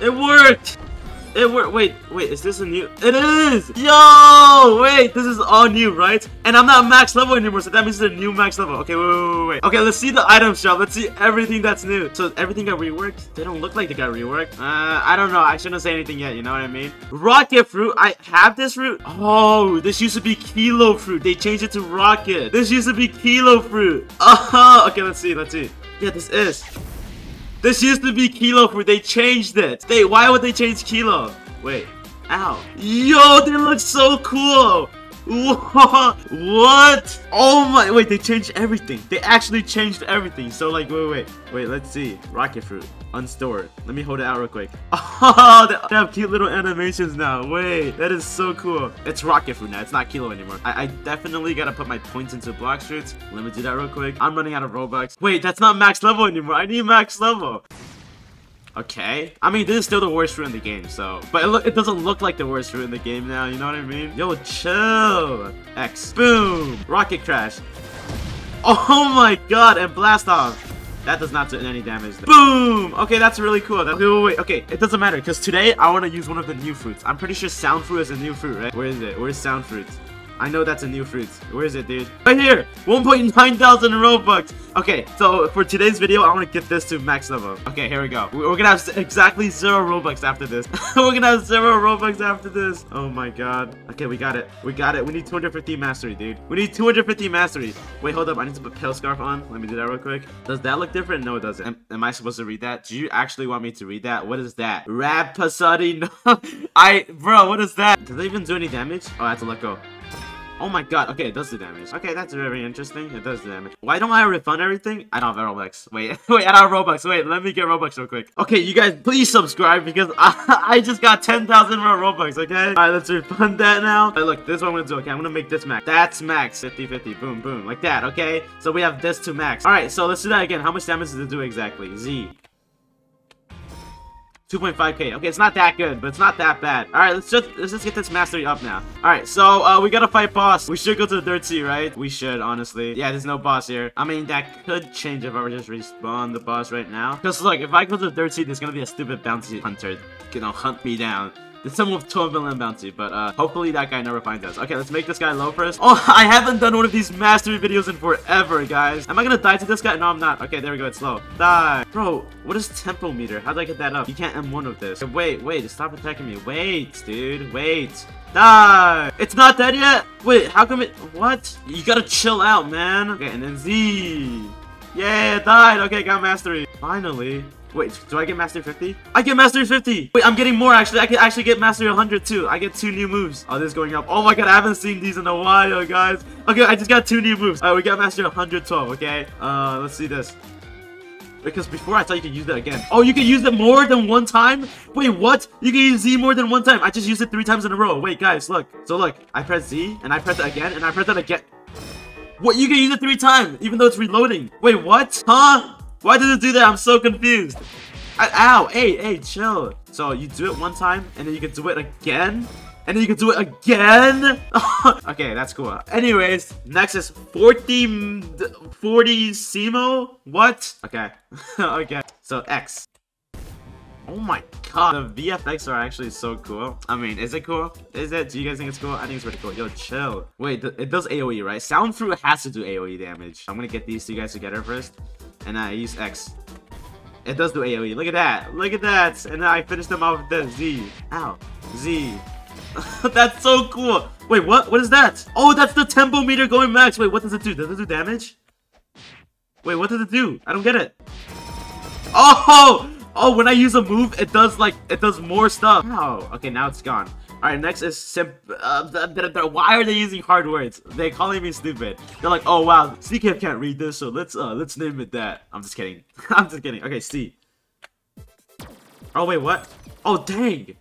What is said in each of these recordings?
It worked! It worked. Wait, wait, is this a new? It is! Yo! Wait, this is all new, right? And I'm not max level anymore, so that means it's a new max level. Okay, wait, wait, wait, wait. Okay, let's see the item shop. Let's see everything that's new. So everything got reworked? They don't look like they got reworked. Uh, I don't know. I shouldn't say anything yet, you know what I mean? Rocket fruit. I have this fruit. Oh, this used to be kilo fruit. They changed it to rocket. This used to be kilo fruit. Oh, okay, let's see, let's see. Yeah, this is. This used to be Kilo fruit. They changed it. They why would they change Kilo? Wait. Ow. Yo, they look so cool. What? Oh my, wait, they changed everything. They actually changed everything. So like, wait, wait, wait, let's see. Rocket fruit, unstored. Let me hold it out real quick. Oh, they have cute little animations now. Wait, that is so cool. It's rocket fruit now. It's not kilo anymore. I, I definitely gotta put my points into Blox Fruits. Let me do that real quick. I'm running out of Robux. Wait, that's not max level anymore. I need max level. Okay. I mean, this is still the worst fruit in the game, so... But it, it, doesn't look like the worst fruit in the game now, you know what I mean? Yo, chill! X. Boom! Rocket Crash. Oh my god, and Blast Off. That does not do any damage. Boom! Okay, that's really cool. That's, wait, wait, wait. Okay, it doesn't matter, because today I want to use one of the new fruits. I'm pretty sure Sound Fruit is a new fruit, right? Where is it? Where's Sound Fruit? I know that's a new fruit. Where is it, dude? Right here! 1.9 thousand Robux! Okay, so for today's video, I want to get this to max level. Okay, here we go. We're gonna have exactly zero Robux after this. We're gonna have zero Robux after this. Oh my god. Okay, we got it. We got it. We need 250 mastery, dude. We need 250 mastery. Wait, hold up. I need to put Pale Scarf on. Let me do that real quick. Does that look different? No, it doesn't. Am, am I supposed to read that? Do you actually want me to read that? What is that? Rhapsody? No. I, bro, what is that? Does it even do any damage? Oh, I have to let go. Oh my god, okay, it does do damage. Okay, that's very interesting. It does do damage. Why don't I refund everything? I don't have Robux. Wait, wait, I don't have Robux. Wait, let me get Robux real quick. Okay, you guys, please subscribe because I, I just got 10,000 more Robux, okay? Alright, let's refund that now. Alright, look, this is what I'm gonna do, okay? I'm gonna make this max. That's max. 50-50. Boom, boom. Like that, okay? So we have this to max. Alright, so let's do that again. How much damage does it do exactly? Z. 2.5k. Okay, it's not that good, but it's not that bad. All right, let's just let's just get this mastery up now. All right, so uh, we gotta fight boss. We should go to the third sea, right? We should, honestly. Yeah, there's no boss here. I mean, that could change if I were just respawn the boss right now. Cause look, if I go to the third sea, there's gonna be a stupid bounty hunter gonna hunt me down. There's someone with 12 million bounty, but uh, hopefully that guy never finds us. Okay, let's make this guy low first. Oh, I haven't done one of these mastery videos in forever, guys. Am I gonna die to this guy? No, I'm not. Okay, there we go. It's low. Die. Bro, what is tempo meter? How do I get that up? You can't M1 with this. Wait, wait, stop attacking me. Wait, dude. Wait. Die! It's not dead yet? Wait, how come it- what? You gotta chill out, man. Okay, and then Z. Yeah, died. Okay, got mastery. Finally. Wait, do I get Master 50? I get Master 50! Wait, I'm getting more actually. I can actually get Master 100 too. I get two new moves. Oh, this is going up. Oh my god, I haven't seen these in a while, guys. Okay, I just got two new moves. Alright, we got Master 112, okay? Uh, let's see this. Because before I thought you could use that again. Oh, you can use it more than one time? Wait, what? You can use Z more than one time. I just used it three times in a row. Wait, guys, look. So look, I press Z, and I press it again, and I press it again. What? You can use it three times, even though it's reloading. Wait, what? Huh? Why did it do that? I'm so confused. Ow, hey, hey, chill. So you do it one time, and then you can do it again, and then you can do it again. okay, that's cool. Anyways, next is 40, Fortissimo. What? Okay, okay. So X. Oh my god, the VFX are actually so cool. I mean, is it cool? Is it? Do you guys think it's cool? I think it's pretty cool. Yo, chill. Wait, it does AoE, right? Sound fruit has to do AoE damage. I'm gonna get these two guys together first and I use X. It does do AoE. Look at that. Look at that. And then I finish them off with the Z. Ow. Z. that's so cool. Wait, what? What is that? Oh, that's the tempo meter going max. Wait, what does it do? Does it do damage? Wait, what does it do? I don't get it. Oh! Oh, when I use a move, it does like, it does more stuff. Oh, okay, now it's gone. Alright, next is simp- uh, why are they using hard words? They calling me stupid. They're like, oh wow, cKev can't read this, so let's, uh, let's name it that. I'm just kidding. I'm just kidding. Okay, C. Oh, wait, what? Oh, dang!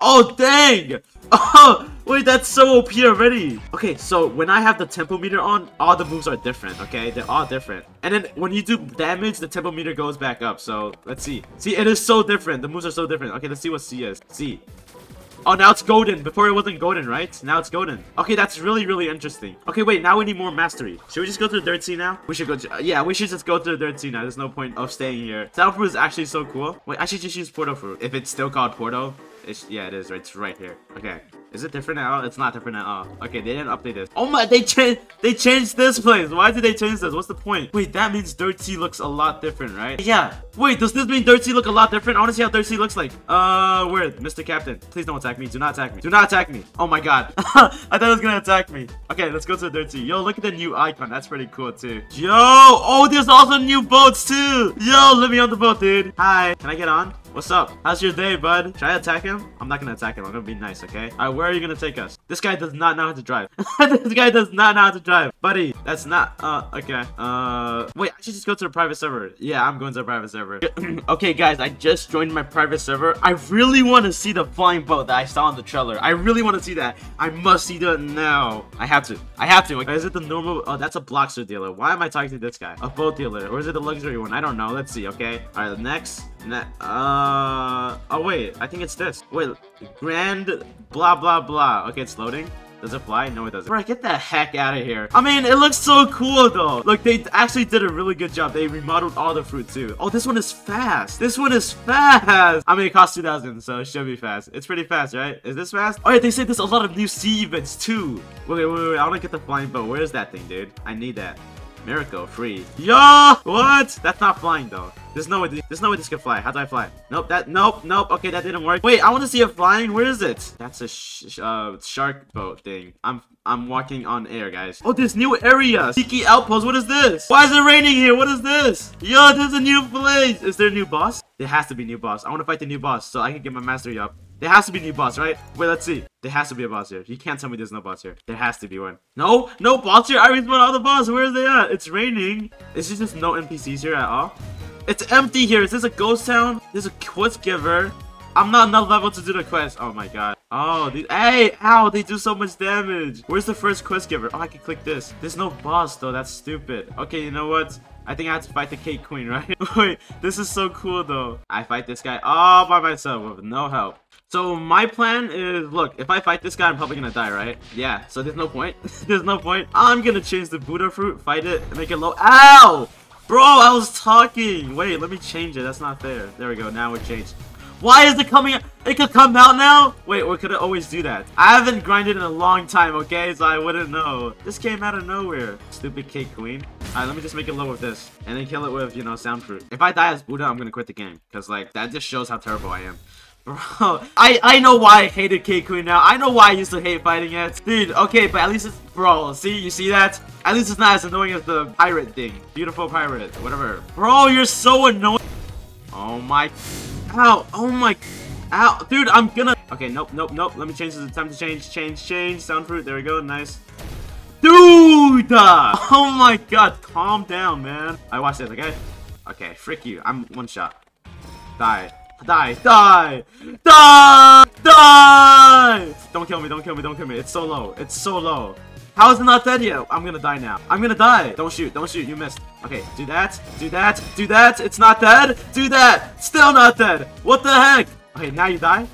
Oh, dang! Oh, wait, that's so OP already. Okay, so when I have the tempo meter on, all the moves are different, okay? They're all different. And then when you do damage, the tempo meter goes back up. So, let's see. See, it is so different. The moves are so different. Okay, let's see what C is. C. Oh, now it's golden. Before it wasn't golden, right? Now it's golden. Okay, that's really, really interesting. Okay, wait, now we need more mastery. Should we just go to the third sea now? We should go to, uh, yeah, we should just go to the third sea now. There's no point of staying here. Fruit is actually so cool. Wait, I should just use Portal fruit. If it's still called Portal, it's, yeah, it is. It's right here. Okay. Is it different at all? It's not different at all. Okay, they didn't update this. Oh my, they changed they changed this place. Why did they change this? What's the point? Wait, that means Third Sea looks a lot different, right? Yeah. Wait, does this mean Third Sea look a lot different? I want to see how Third Sea looks like. Uh, where? Mr. Captain. Please don't attack me. Do not attack me. Do not attack me. Oh my god. I thought it was gonna attack me. Okay, let's go to the Third Sea. Yo, look at the new icon. That's pretty cool too. Yo! Oh, there's also new boats too! Yo, let me on the boat, dude. Hi. Can I get on? What's up? How's your day, bud? Should I attack him? I'm not gonna attack him. I'm gonna be nice, okay? Alright, where are you gonna take us? This guy does not know how to drive. this guy does not know how to drive. Buddy, that's not, uh, okay. Uh, wait, I should just go to the private server. Yeah, I'm going to the private server. okay, guys, I just joined my private server. I really want to see the flying boat that I saw on the trailer. I really want to see that. I must see that now. I have to. I have to. Is it the normal? Oh, that's a Blockster dealer. Why am I talking to this guy? A boat dealer. Or is it the luxury one? I don't know. Let's see, okay? Alright, the next. Ne uh, oh wait, I think it's this. Wait, grand blah blah blah. Okay, it's loading. Does it fly? No, it doesn't. Bro, get the heck out of here. I mean, it looks so cool, though. Look, they actually did a really good job. They remodeled all the fruit, too. Oh, this one is fast. This one is fast. I mean, it costs 2,000, so it should be fast. It's pretty fast, right? Is this fast? Oh, yeah, they said there's a lot of new sea events, too. Wait, wait, wait, wait. I want to get the flying boat. Where is that thing, dude? I need that. Miracle, free. Yo! What? That's not flying, though. There's no way. There's no way this can fly. How do I fly? Nope. That. Nope. Nope. Okay, that didn't work. Wait, I want to see it flying. Where is it? That's a sh uh, shark boat thing. I'm. I'm walking on air, guys. Oh, this new area. Tiki Outpost. What is this? Why is it raining here? What is this? Yo, there's a new place. Is there a new boss? There has to be a new boss. I want to fight the new boss so I can get my mastery up. There has to be a new boss, right? Wait, let's see. There has to be a boss here. You can't tell me there's no boss here. There has to be one. No, no boss here. I respawned all the boss. Where are they at? It's raining. Is there just no NPCs here at all? It's empty here. Is this a ghost town? There's a quest giver. I'm not enough level to do the quest. Oh my god. Oh, these, hey, ow, they do so much damage. Where's the first quest giver? Oh, I can click this. There's no boss though. That's stupid. Okay, you know what? I think I have to fight the cake queen, right? Wait, this is so cool though. I fight this guy all by myself with no help. So my plan is, look, if I fight this guy, I'm probably gonna die, right? Yeah, so there's no point. there's no point. I'm gonna change the Buddha fruit, fight it, make it low. Ow! Bro, I was talking. Wait, let me change it. That's not fair. There we go. Now it changed. Why is it coming? It could come out now? Wait, or could it always do that? I haven't grinded in a long time, okay? So I wouldn't know. This came out of nowhere. Stupid cake queen. Alright, let me just make it low with this. And then kill it with, you know, sound fruit. If I die as Buddha, I'm gonna quit the game. Because, like, that just shows how terrible I am. Bro, I, I know why I hated Cake Queen now. I know why I used to hate fighting it. Dude, okay, but at least it's... Bro, see? You see that? At least it's not as annoying as the pirate thing. Beautiful pirate. Whatever. Bro, you're so annoying. Oh my... Ow. Oh my... Ow. Dude, I'm gonna... Okay, nope, nope, nope. Let me change this. Time to change, change, change. Sound fruit. There we go. Nice. Dude! Oh my god. Calm down, man. I watch this, eh, okay? Okay, frick you. I'm one shot. Die. Die, die, die, die! Don't kill me, don't kill me, don't kill me. It's so low. It's so low. How is it not dead yet? I'm gonna die now. I'm gonna die. Don't shoot, don't shoot. You missed. Okay, do that, do that, do that. It's not dead. Do that. Still not dead. What the heck? Okay, now you die.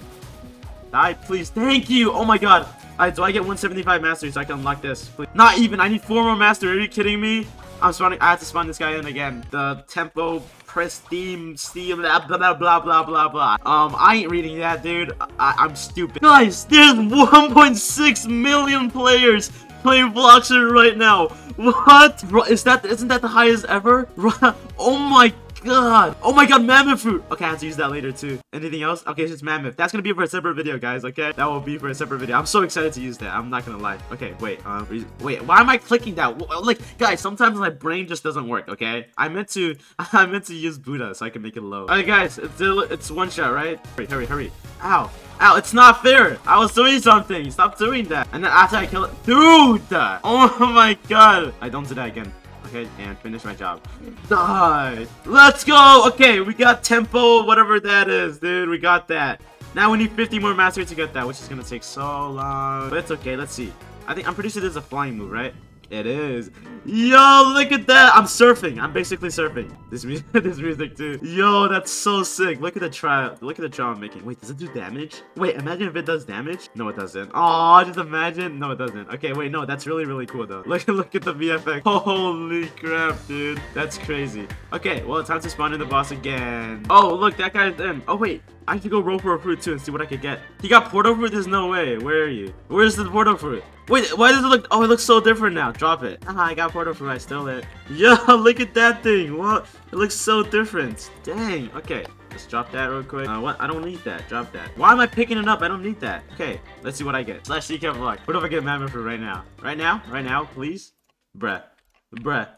Die, please. Thank you. Oh my god. Alright, do I get 175 mastery so I can unlock this? Please. Not even. I need 4 more mastery. Are you kidding me? I'm spawning. I have to spawn this guy in again. The tempo pristine steam blah blah blah blah blah blah. Um, I ain't reading that, dude. I I'm stupid. Guys, there's 1.6 million players playing Bloxer right now. What? Is that isn't that the highest ever? oh my god. Oh my god, mammoth fruit. Okay, I have to use that later too. Anything else? Okay, it's mammoth. That's gonna be for a separate video, guys, okay? That will be for a separate video. I'm so excited to use that. I'm not gonna lie. Okay, wait. Um, wait, why am I clicking that? Like, guys, sometimes my brain just doesn't work, okay? I meant to, I meant to use Buddha so I can make it low. Alright, guys, it's, it's one shot, right? Hurry, hurry, hurry. Ow. Ow, it's not fair. I was doing something. Stop doing that. And then after I kill it, dude! Oh my god. I don't do that again. And finish my job. Die! Let's go! Okay, we got tempo, whatever that is, dude. We got that. Now we need 50 more mastery to get that, which is gonna take so long. But it's okay, let's see. I think I'm pretty sure there's a flying move, right? It is. Yo, look at that. I'm surfing. I'm basically surfing. This music, this music too. Yo, that's so sick. Look at the trial. Look at the trial I'm making. Wait, does it do damage? Wait, imagine if it does damage. No, it doesn't. Oh, just imagine. No, it doesn't. Okay, wait, no, that's really, really cool though. Look, look at the VFX. Holy crap, dude. That's crazy. Okay, well, it's time to spawn in the boss again. Oh, look, that guy's in. Oh, wait. I have to go roll for a fruit too and see what I could get. He got Portal fruit? There's no way. Where are you? Where's the Portal fruit? Wait, why does it look- Oh, it looks so different now. Drop it. Ah, I got Portal fruit. I stole it. Yo, look at that thing. What? It looks so different. Dang. Okay. Let's drop that real quick. Uh, what? I don't need that. Drop that. Why am I picking it up? I don't need that. Okay. Let's see what I get. Slash decaf block. What if I get Mammoth for right now? Right now? Right now? Please? Bruh. Bruh.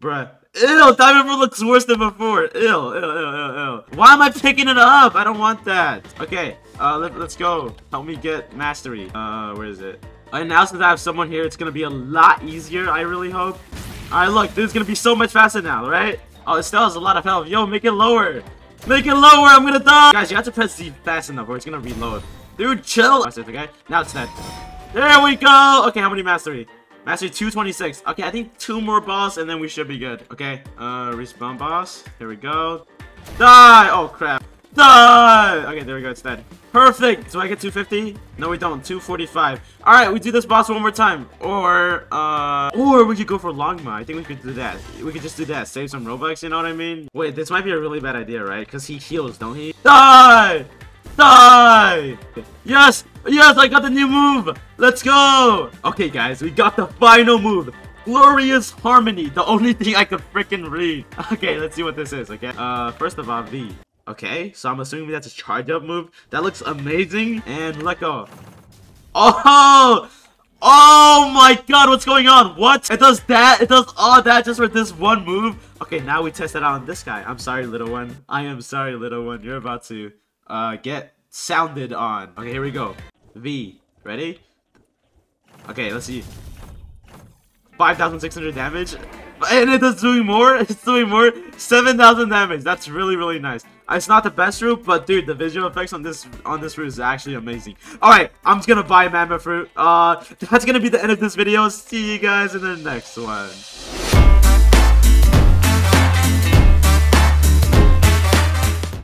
Bruh. Ew, Diamond Fruit looks worse than before. Ew, ew, ew, ew, ew. Why am I picking it up? I don't want that. Okay, uh, let, let's go. Help me get mastery. Uh, where is it? And now since I have someone here, it's gonna be a lot easier, I really hope. Alright, look, this is gonna be so much faster now, right? Oh, it still has a lot of health. Yo, make it lower. Make it lower, I'm gonna die. Guys, you have to press Z fast enough or it's gonna reload. Dude, chill. Oh, okay? Now it's dead. There we go. Okay, how many mastery? Mastery 226. Okay, I think two more boss and then we should be good. Okay, uh, respawn boss. Here we go. Die! Oh, crap. Die! Okay, there we go. It's dead. Perfect! Do I get 250? No, we don't. 245. Alright, we do this boss one more time. Or, uh... Or we could go for Longma. I think we could do that. We could just do that. Save some Robux, you know what I mean? Wait, this might be a really bad idea, right? Because he heals, don't he? Die! Die! Yes! Yes, I got the new move! Let's go! Okay, guys, we got the final move. Glorious Harmony, the only thing I could freaking read. Okay, let's see what this is, okay? Uh, first of all, V. Okay, so I'm assuming that's a charge-up move. That looks amazing. And let go. Oh! Oh my god, what's going on? What? It does that? It does all that just for this one move? Okay, now we test it out on this guy. I'm sorry, little one. I am sorry, little one. You're about to uh, get sounded on. Okay, here we go. V. Ready? Okay, let's see. 5,600 damage. And it is doing more. It's doing more. 7,000 damage. That's really, really nice. It's not the best route, but dude, the visual effects on this on this route is actually amazing. Alright, I'm just gonna buy Mammoth Fruit. Uh, that's gonna be the end of this video. See you guys in the next one.